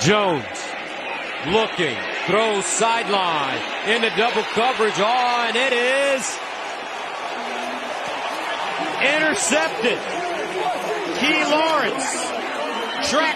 Jones looking, throws sideline into double coverage. Oh, and it is intercepted. Key Lawrence track